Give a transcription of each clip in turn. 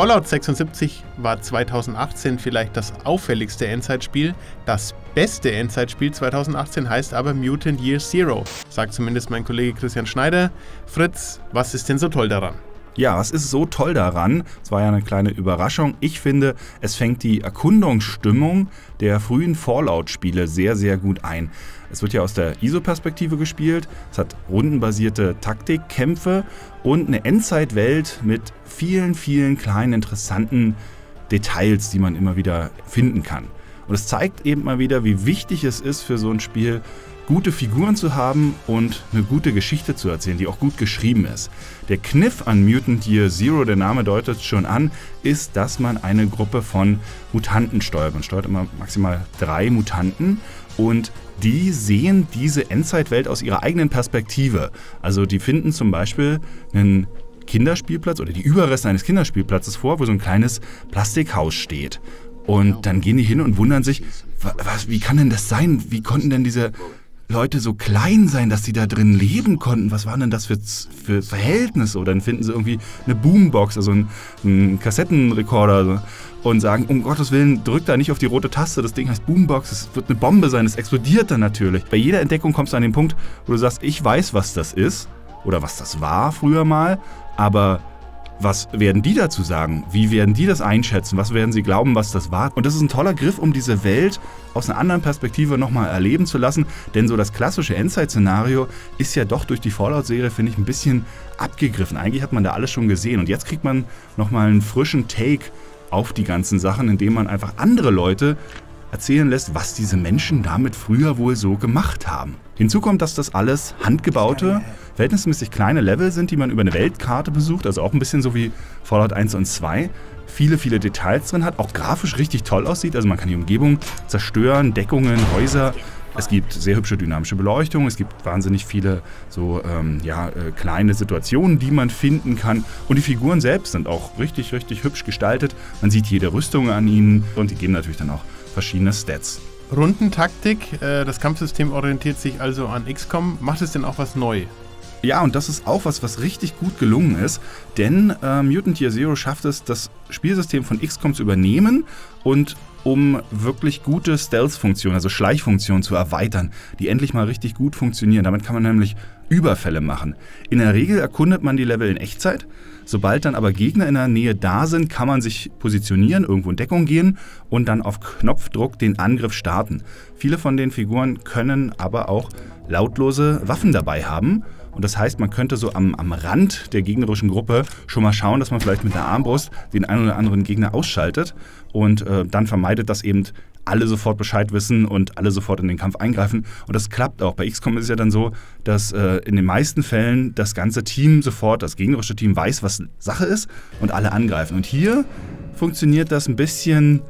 Fallout 76 war 2018 vielleicht das auffälligste Endzeitspiel. Das beste Endzeitspiel 2018 heißt aber Mutant Year Zero, sagt zumindest mein Kollege Christian Schneider. Fritz, was ist denn so toll daran? Ja, was ist so toll daran? Es war ja eine kleine Überraschung. Ich finde, es fängt die Erkundungsstimmung der frühen Fallout-Spiele sehr, sehr gut ein. Es wird ja aus der ISO-Perspektive gespielt, es hat rundenbasierte Taktikkämpfe und eine Endzeitwelt mit vielen, vielen kleinen interessanten Details, die man immer wieder finden kann. Und es zeigt eben mal wieder, wie wichtig es ist für so ein Spiel, gute Figuren zu haben und eine gute Geschichte zu erzählen, die auch gut geschrieben ist. Der Kniff an Mutant Year Zero, der Name deutet schon an, ist, dass man eine Gruppe von Mutanten steuert. Man steuert immer maximal drei Mutanten und die sehen diese Endzeitwelt aus ihrer eigenen Perspektive. Also die finden zum Beispiel einen Kinderspielplatz oder die Überreste eines Kinderspielplatzes vor, wo so ein kleines Plastikhaus steht. Und dann gehen die hin und wundern sich, was, wie kann denn das sein? Wie konnten denn diese Leute so klein sein, dass sie da drin leben konnten. Was waren denn das für, für Verhältnisse? Oder dann finden sie irgendwie eine Boombox, also einen, einen Kassettenrekorder und sagen, um Gottes Willen, drück da nicht auf die rote Taste, das Ding heißt Boombox, es wird eine Bombe sein, es explodiert dann natürlich. Bei jeder Entdeckung kommst du an den Punkt, wo du sagst, ich weiß, was das ist oder was das war früher mal, aber was werden die dazu sagen? Wie werden die das einschätzen? Was werden sie glauben, was das war? Und das ist ein toller Griff, um diese Welt aus einer anderen Perspektive nochmal erleben zu lassen. Denn so das klassische Endzeit-Szenario ist ja doch durch die Fallout-Serie, finde ich, ein bisschen abgegriffen. Eigentlich hat man da alles schon gesehen. Und jetzt kriegt man nochmal einen frischen Take auf die ganzen Sachen, indem man einfach andere Leute erzählen lässt, was diese Menschen damit früher wohl so gemacht haben. Hinzu kommt, dass das alles handgebaute, verhältnismäßig kleine Level sind, die man über eine Weltkarte besucht, also auch ein bisschen so wie Fallout 1 und 2. Viele, viele Details drin hat, auch grafisch richtig toll aussieht. Also man kann die Umgebung zerstören, Deckungen, Häuser. Es gibt sehr hübsche dynamische Beleuchtung, es gibt wahnsinnig viele so ähm, ja, äh, kleine Situationen, die man finden kann. Und die Figuren selbst sind auch richtig, richtig hübsch gestaltet. Man sieht jede Rüstung an ihnen und die geben natürlich dann auch verschiedene Stats. Rundentaktik, äh, das Kampfsystem orientiert sich also an XCOM. Macht es denn auch was neu? Ja, und das ist auch was, was richtig gut gelungen ist, denn äh, Mutant Year Zero schafft es, das Spielsystem von XCOM zu übernehmen und um wirklich gute Stealth-Funktionen, also Schleichfunktionen zu erweitern, die endlich mal richtig gut funktionieren. Damit kann man nämlich Überfälle machen. In der Regel erkundet man die Level in Echtzeit. Sobald dann aber Gegner in der Nähe da sind, kann man sich positionieren, irgendwo in Deckung gehen und dann auf Knopfdruck den Angriff starten. Viele von den Figuren können aber auch lautlose Waffen dabei haben. Und das heißt, man könnte so am, am Rand der gegnerischen Gruppe schon mal schauen, dass man vielleicht mit der Armbrust den einen oder anderen Gegner ausschaltet und äh, dann vermeidet, dass eben alle sofort Bescheid wissen und alle sofort in den Kampf eingreifen. Und das klappt auch. Bei XCOM ist es ja dann so, dass äh, in den meisten Fällen das ganze Team sofort, das gegnerische Team weiß, was Sache ist und alle angreifen. Und hier funktioniert das ein bisschen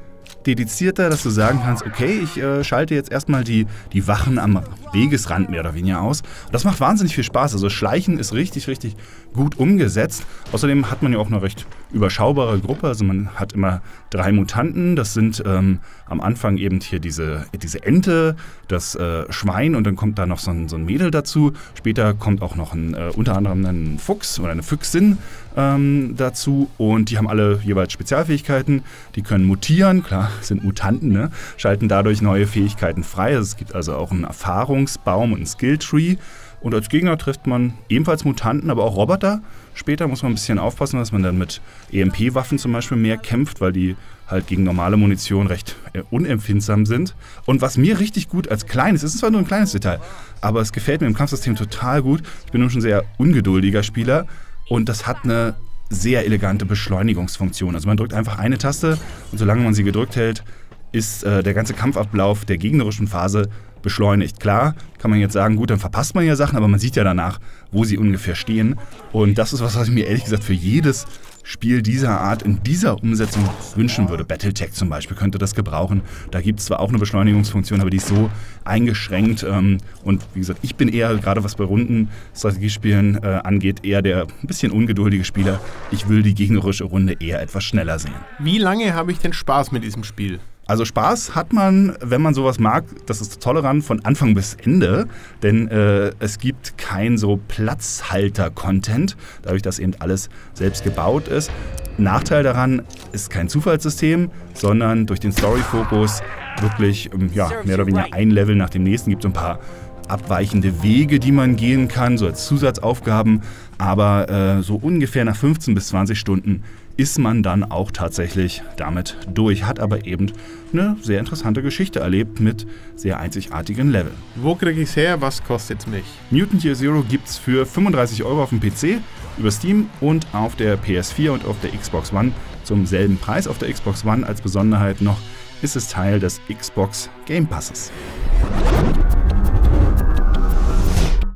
dedizierter, dass du sagen kannst, okay, ich äh, schalte jetzt erstmal die, die Wachen am Wegesrand mehr oder weniger aus. Und das macht wahnsinnig viel Spaß. Also Schleichen ist richtig, richtig gut umgesetzt. Außerdem hat man ja auch eine recht überschaubare Gruppe. Also man hat immer drei Mutanten. Das sind ähm, am Anfang eben hier diese, diese Ente, das äh, Schwein und dann kommt da noch so ein, so ein Mädel dazu. Später kommt auch noch ein, äh, unter anderem ein Fuchs oder eine Füchsin ähm, dazu und die haben alle jeweils Spezialfähigkeiten. Die können mutieren, klar, sind Mutanten, ne? schalten dadurch neue Fähigkeiten frei. Also es gibt also auch einen Erfahrungsbaum und einen Skilltree. Und als Gegner trifft man ebenfalls Mutanten, aber auch Roboter. Später muss man ein bisschen aufpassen, dass man dann mit EMP-Waffen zum Beispiel mehr kämpft, weil die halt gegen normale Munition recht äh, unempfindsam sind. Und was mir richtig gut als kleines, es ist zwar nur ein kleines Detail, aber es gefällt mir im Kampfsystem total gut. Ich bin nun schon sehr ungeduldiger Spieler und das hat eine sehr elegante Beschleunigungsfunktion. Also man drückt einfach eine Taste und solange man sie gedrückt hält, ist äh, der ganze Kampfablauf der gegnerischen Phase beschleunigt. Klar, kann man jetzt sagen, gut, dann verpasst man ja Sachen, aber man sieht ja danach, wo sie ungefähr stehen. Und das ist was, was ich mir ehrlich gesagt für jedes Spiel dieser Art in dieser Umsetzung wünschen würde. Battletech zum Beispiel könnte das gebrauchen. Da gibt es zwar auch eine Beschleunigungsfunktion, aber die ist so eingeschränkt. Ähm, und wie gesagt, ich bin eher, gerade was bei Runden-Strategiespielen äh, angeht, eher der ein bisschen ungeduldige Spieler. Ich will die gegnerische Runde eher etwas schneller sehen. Wie lange habe ich denn Spaß mit diesem Spiel? Also Spaß hat man, wenn man sowas mag, das ist das Tolle ran, von Anfang bis Ende, denn äh, es gibt kein so Platzhalter-Content, dadurch, dass eben alles selbst gebaut ist. Nachteil daran ist kein Zufallssystem, sondern durch den Story-Fokus wirklich ähm, ja, mehr oder weniger ein Level nach dem nächsten. Gibt so ein paar abweichende Wege, die man gehen kann, so als Zusatzaufgaben. Aber äh, so ungefähr nach 15 bis 20 Stunden ist man dann auch tatsächlich damit durch. Hat aber eben eine sehr interessante Geschichte erlebt mit sehr einzigartigen Leveln. Wo kriege ich es her? Was kostet es mich? Mutant Year Zero gibt es für 35 Euro auf dem PC, über Steam und auf der PS4 und auf der Xbox One zum selben Preis. Auf der Xbox One als Besonderheit noch ist es Teil des Xbox Game Passes.